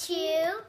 two,